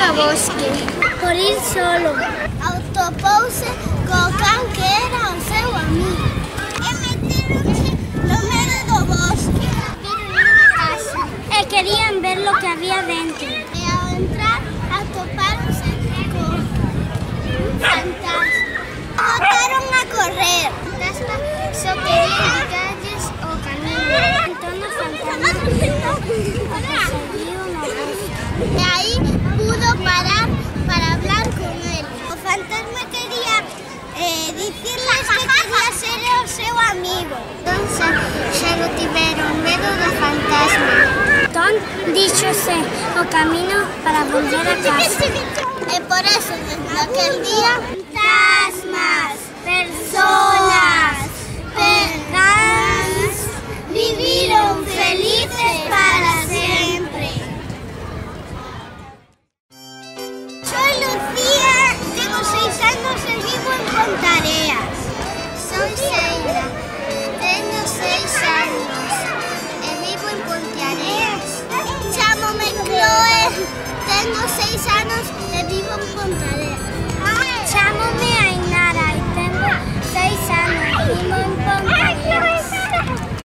a bosque por ir solo. Autopouse co can que era o seu amigo. E meteronse no medio do bosque. Viron unha casa e querían ver lo que había dentro. E ao entrar atopáronse co un fantasma. Botaron a correr. O fantasma só quería indicarlles o camiño. Entón o fantasma seguiu no bosque. E aí dicirles que quería ser o seu amigo. Entón xa, xa non tiveron medo do fantasma. Entón díxose o camino para volver a casa. E por eso, desde aquel día, fantasmas. con. Soy Seila, tengo seis años, y vivo en Ponteareas. Llámame Chloe, tengo seis años, y vivo en Ponteareas.